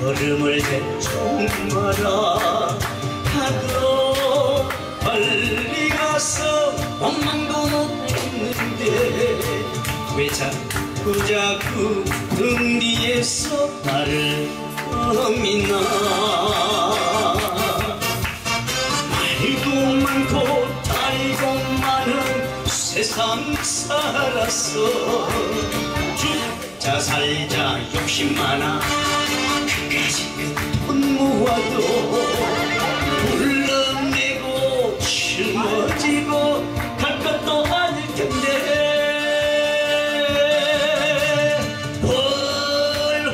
걸음을 대충 마라. 하도 빨리 가서 원망도 못했는데 왜 자꾸 자꾸 등 뒤에서 나를 떠미나? 말도 많고 달고 많은 세상 살았어. 죽자 살자. 욕심 많아 불러내고 짊어지고 갈 것도 아닐 텐데.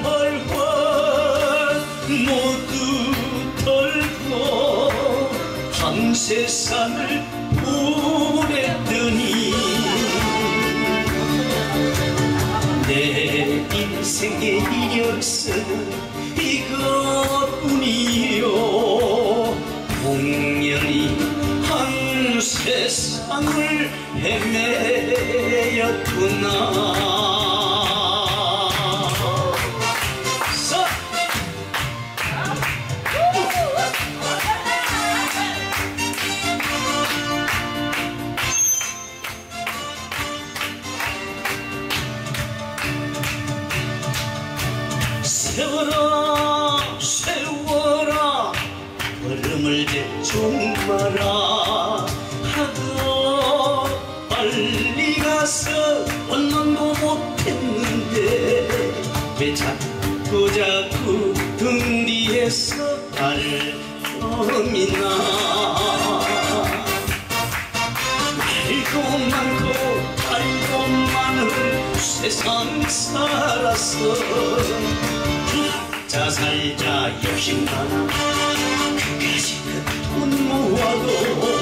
헐헐헐 모두 털고 한 세상을 보냈더니 내 인생의 이력서는 세상을 헤매였구나 서! 세워라 왜 자꾸 자꾸 등 뒤에서 나를 떠미나. 말고 많고 달고 많은 세상 살았어. 자 살자 욕심 많아 그까지 그돈 모아도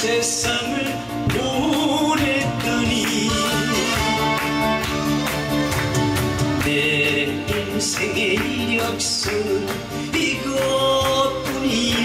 세상을 보냈더니 내 인생의 이력서는 이것뿐이요